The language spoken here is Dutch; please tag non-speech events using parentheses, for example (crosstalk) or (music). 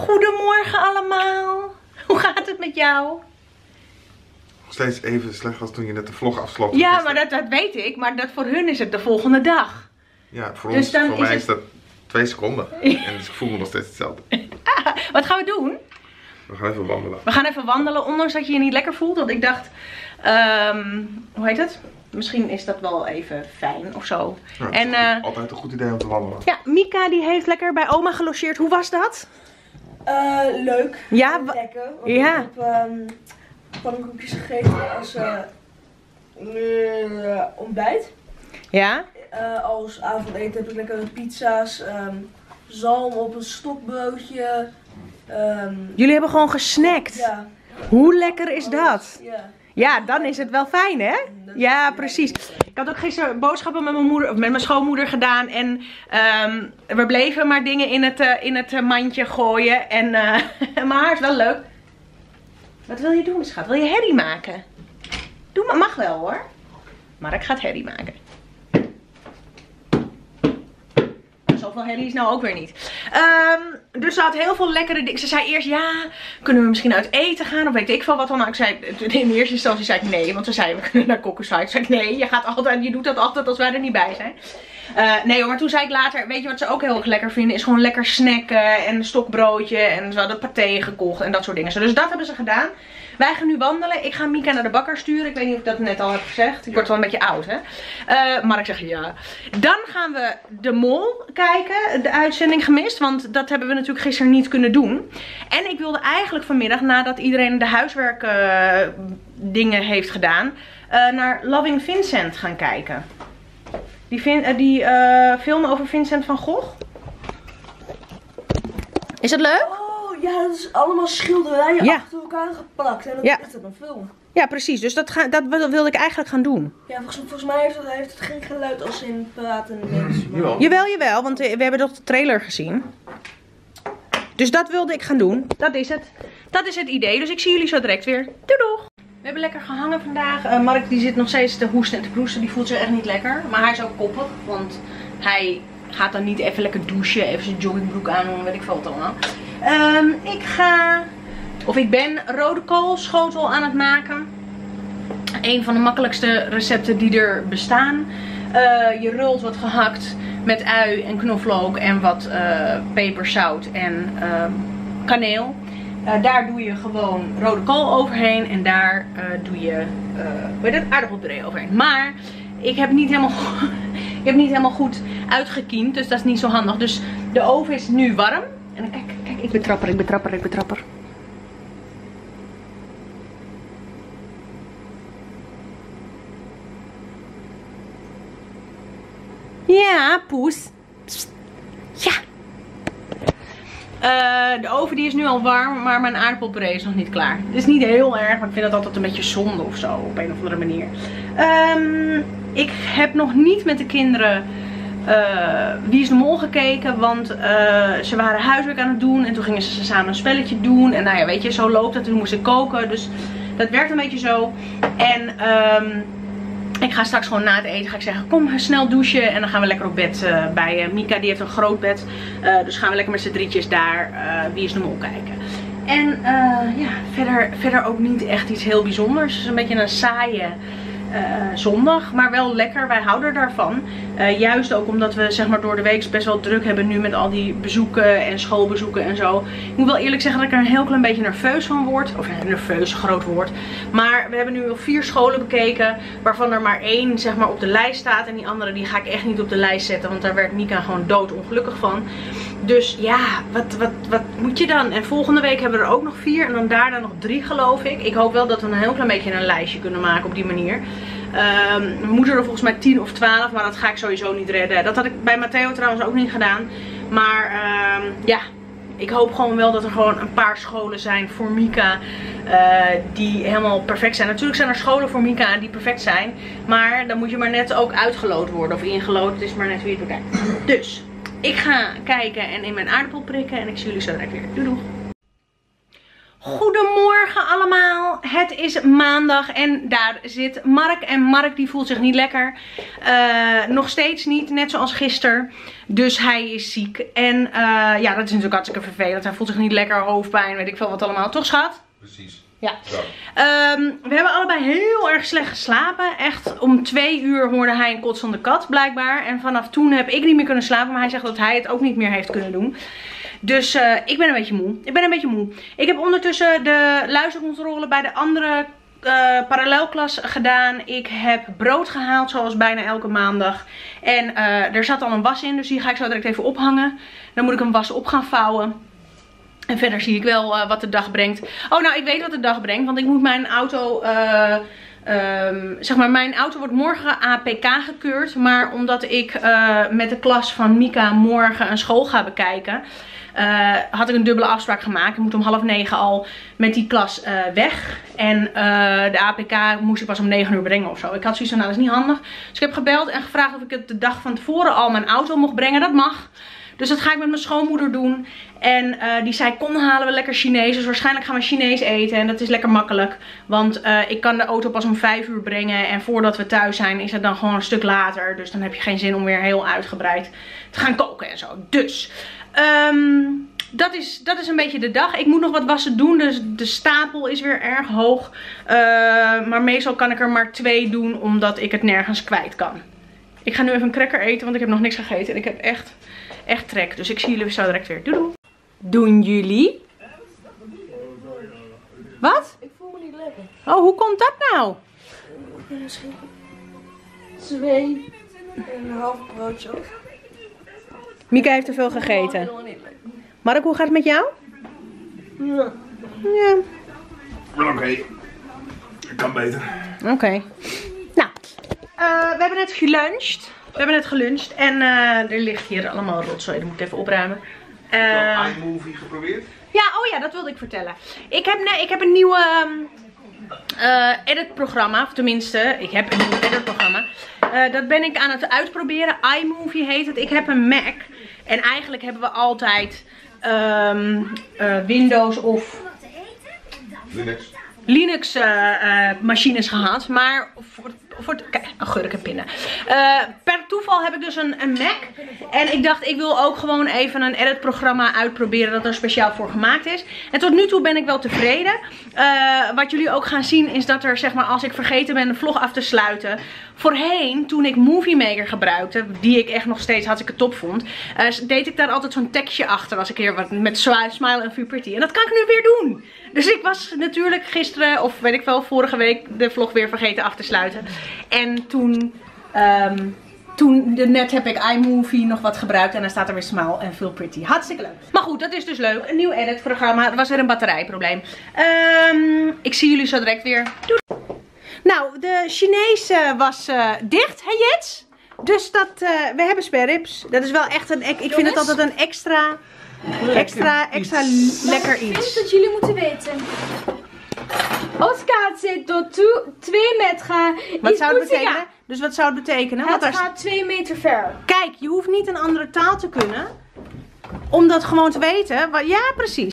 Goedemorgen allemaal. Hoe gaat het met jou? Nog steeds even slecht als toen je net de vlog afsloot. Ja, maar dat, dat weet ik. Maar dat voor hun is het de volgende dag. Ja, voor, Dus ons, voor is mij het- is dat twee seconden. (laughs) En dus ik voel me nog steeds hetzelfde. (laughs) Wat gaan we doen? We gaan even wandelen. We gaan even wandelen, ondanks dat je je niet lekker voelt. Want ik dacht, ehm, hoe heet het? Misschien is dat wel even fijn of zo. Ja, en is eh, altijd een goed idee om te wandelen. ja, Mika die heeft lekker bij oma gelogeerd. Hoe was dat? Eh, leuk. Ja, lekker. Ja. Ik heb ehm pannenkoekjes gegeten als eh, eh, ontbijt. Ja? Als avondeten heb ik lekkere pizza's, ehm, zalm op een stokbroodje. ehm, Jullie hebben gewoon gesnackt. ja. Hoe lekker is dat? Ja. Ja, dan is het wel fijn, hè? Ja, precies. Ik had ook gisteren boodschappen met mijn moeder, of met mijn schoonmoeder gedaan. En ehm, we bleven maar dingen in het, eh, in het mandje gooien. En, eh, (laughs) maar haar is wel leuk. Wat wil je doen, schat? Wil je herrie maken? Doe maar, mag wel hoor. Maar ik ga het herrie maken. Zoveel herrie is nou ook weer niet. Ehm, dus ze had heel veel lekkere dingen. Ze zei eerst, ja, kunnen we misschien uit eten gaan? Of weet ik veel wat dan. Ik zei, in eerste instantie zei ik nee. Want ze zei, we kunnen naar Kokkerswijk. Toen zei nee, je, gaat altijd, je doet dat altijd als wij er niet bij zijn. Eh, nee hoor, maar toen zei ik later, weet je wat ze ook heel erg lekker vinden? Is gewoon lekker snacken en een stokbroodje. En ze hadden paté gekocht en dat soort dingen. Dus dat hebben ze gedaan. Wij gaan nu wandelen. Ik ga Mika naar de bakker sturen. Ik weet niet of ik dat net al heb gezegd. Ik word wel een beetje oud, hè. Eh, maar ik zeg ja. Dan gaan we de mol kijken. De uitzending gemist. Want dat hebben we natuurlijk gisteren niet kunnen doen. En ik wilde eigenlijk vanmiddag, nadat iedereen de huiswerk eh, dingen heeft gedaan, eh, naar Loving Vincent gaan kijken. Die, vin- film over Vincent van Gogh. Is het leuk? Ja, dat is allemaal schilderijen Ja. achter elkaar geplakt. En dat Ja. is echt een film. Ja, precies. Dus dat, ga, dat wilde ik eigenlijk gaan doen. Ja, volgens, volgens mij heeft het, heeft het geen geluid als in pratende mensen. maar- Jawel. Jawel, want we hebben toch de trailer gezien. Dus dat wilde ik gaan doen. Dat is het. Dat is het idee. Dus ik zie jullie zo direct weer. Doei doeg! We hebben lekker gehangen vandaag. Eh, Mark die zit nog steeds te hoesten en te proesten. Die voelt zich echt niet lekker. Maar hij is ook koppig. Want hij gaat dan niet even lekker douchen. Even zijn joggingbroek aandoen. Weet ik veel wat allemaal. Ehm, ik ga... Of ik ben rode koolschotel aan het maken. Een van de makkelijkste recepten die er bestaan. Eh, je rult wat gehakt met ui en knoflook en wat eh peper, zout en ehm, kaneel. Eh, daar doe je gewoon rode kool overheen en daar doe je het, aardappelpuree overheen. Maar ik heb, niet helemaal, (laughs) ik heb niet helemaal goed uitgekiend, dus dat is niet zo handig. Dus de oven is nu warm. En kijk, ik betrapper, ik betrapper, ik betrapper. Ja, poes. Ja. Eh, de oven die is nu al warm, maar mijn aardappelpuree is nog niet klaar. Het is niet heel erg, maar ik vind het altijd een beetje zonde of zo, op een of andere manier. Ehm, ik heb nog niet met de kinderen Wie is de Mol gekeken, want eh, ze waren huiswerk aan het doen en toen gingen ze samen een spelletje doen. En nou ja, weet je, zo loopt het. Toen moest ik koken, dus dat werkt een beetje zo. En ehm ik ga straks gewoon na het eten ga ik zeggen, kom snel douchen. En dan gaan we lekker op bed eh, bij eh, Mika. Die heeft een groot bed. Eh, dus gaan we lekker met z'n drietjes daar eh, Wie is de Mol kijken. En eh, ja, verder, verder ook niet echt iets heel bijzonders. Het is een beetje een saaie eh, zondag. Maar wel lekker. Wij houden daarvan. Eh, juist ook omdat we zeg maar door de week best wel druk hebben nu met al die bezoeken en schoolbezoeken en zo. Ik moet wel eerlijk zeggen dat ik er een heel klein beetje nerveus van word. Of ja, nerveus, groot woord. Maar we hebben nu al vier scholen bekeken. Waarvan er maar één zeg maar op de lijst staat. En die andere die ga ik echt niet op de lijst zetten. Want daar werd Mika gewoon dood ongelukkig van. Dus ja, wat, wat, wat moet je dan? En volgende week hebben we er ook nog vier. En dan daarna nog drie geloof ik. Ik hoop wel dat we een heel klein beetje een lijstje kunnen maken op die manier. Ehm, we moeten er volgens mij 10 of 12, maar dat ga ik sowieso niet redden. Dat had ik bij Matteo trouwens ook niet gedaan. Maar ehm, ja, ik hoop gewoon wel dat er gewoon een paar scholen zijn voor Mika eh, die helemaal perfect zijn. Natuurlijk zijn er scholen voor Mika die perfect zijn. Maar dan moet je maar net ook uitgeloot worden of ingeloot. Het is maar net wie het bekijkt. Dus, ik ga kijken en in mijn aardappel prikken. En ik zie jullie zo direct weer. Doei. Goedemorgen allemaal. Het is maandag en daar zit Mark. En Mark die voelt zich niet lekker. Uh, nog steeds niet, net zoals gisteren. Dus hij is ziek. En uh, ja, dat is natuurlijk hartstikke vervelend. Hij voelt zich niet lekker, hoofdpijn, weet ik veel wat allemaal. Toch schat? Precies. Ja. Um, we hebben allebei heel erg slecht geslapen. Echt om twee uur hoorde hij een kotsende kat blijkbaar. En vanaf toen heb ik niet meer kunnen slapen. Maar hij zegt dat hij het ook niet meer heeft kunnen doen. Dus uh, ik ben een beetje moe. Ik ben een beetje moe. Ik heb ondertussen de luistercontrole bij de andere uh, parallelklas gedaan. Ik heb brood gehaald zoals bijna elke maandag. En uh, er zat al een was in. Dus die ga ik zo direct even ophangen. Dan moet ik een was op gaan vouwen. En verder zie ik wel uh, wat de dag brengt. Oh, nou, ik weet wat de dag brengt. Want ik moet mijn auto... Uh, um, zeg maar, mijn auto wordt morgen APK gekeurd. Maar omdat ik uh, met de klas van Mika morgen een school ga bekijken... Had ik een dubbele afspraak gemaakt. Ik moet om half negen al met die klas weg. En de APK moest ik pas om 9 uur brengen of zo. Ik had zoiets van, nou is niet handig. Dus ik heb gebeld en gevraagd of ik het de dag van tevoren al mijn auto mocht brengen. Dat mag. Dus dat ga ik met mijn schoonmoeder doen. En uh, die zei, kom halen we lekker Chinees. Dus waarschijnlijk gaan we Chinees eten. En dat is lekker makkelijk. Want uh, ik kan de auto pas om 5 uur brengen. En voordat we thuis zijn is het dan gewoon een stuk later. Dus dan heb je geen zin om weer heel uitgebreid te gaan koken en zo. Dus... Um, dat is, dat is een beetje de dag. Ik moet nog wat wassen doen. Dus de stapel is weer erg hoog. Uh, maar meestal kan ik er maar twee doen. Omdat ik het nergens kwijt kan. Ik ga nu even een cracker eten. Want ik heb nog niks gegeten. En ik heb echt, echt trek. Dus ik zie jullie zo direct weer. Doei doei. Doen jullie? Wat? Ik voel me niet lekker. Oh, hoe komt dat nou? Misschien twee en een half broodje. Mika heeft te veel gegeten. Mark, hoe gaat het met jou? Ja. Ja. Oké. Okay. Kan beter. Oké. Okay. Uh, we hebben net geluncht. We hebben net geluncht. En uh, er ligt hier allemaal rotzooi. Dat moet ik even opruimen. Heb je al iMovie geprobeerd? Ja, oh ja, dat wilde ik vertellen. Ik heb, nee, ik heb een nieuwe uh, editprogramma. Of tenminste, ik heb een nieuw editprogramma. Uh, dat ben ik aan het uitproberen. iMovie heet het. Ik heb een Mac. En eigenlijk hebben we altijd um, uh, Windows of Linux, Linux machines gehad. Maar voor, voor kijk, agurkenpinnen. Uh, per toeval heb ik dus een, een Mac. En ik dacht, ik wil ook gewoon even een editprogramma uitproberen dat er speciaal voor gemaakt is. En tot nu toe ben ik wel tevreden. Uh, wat jullie ook gaan zien is dat er, zeg maar, als ik vergeten ben een vlog af te sluiten. Voorheen, toen ik Movie Maker gebruikte, die ik echt nog steeds hartstikke top vond, uh, deed ik daar altijd zo'n tekstje achter als ik hier wat met Smile en Pretty. En dat kan ik nu weer doen. Dus ik was natuurlijk gisteren, of weet ik wel, vorige week de vlog weer vergeten af te sluiten. En toen, um, toen net heb ik iMovie nog wat gebruikt en dan staat er weer Smile en Feel Pretty. Hartstikke leuk. Maar goed, dat is dus leuk. Een nieuw editprogramma. Er was weer een batterijprobleem. Um, ik zie jullie zo direct weer. Doei. Nou, de Chinese was uh, dicht, hè Jets? Dus dat, uh, we hebben sperrips. Dat is wel echt een, ik Jongens? vind het altijd een extra, extra, extra lekker iets. Ik vind dat jullie moeten weten. Zit tot 2 meter gaan. Wat zou het betekenen? Dus wat zou het betekenen? Het Want gaat 2 meter ver. Kijk, je hoeft niet een andere taal te kunnen. Om dat gewoon te weten. Ja, precies.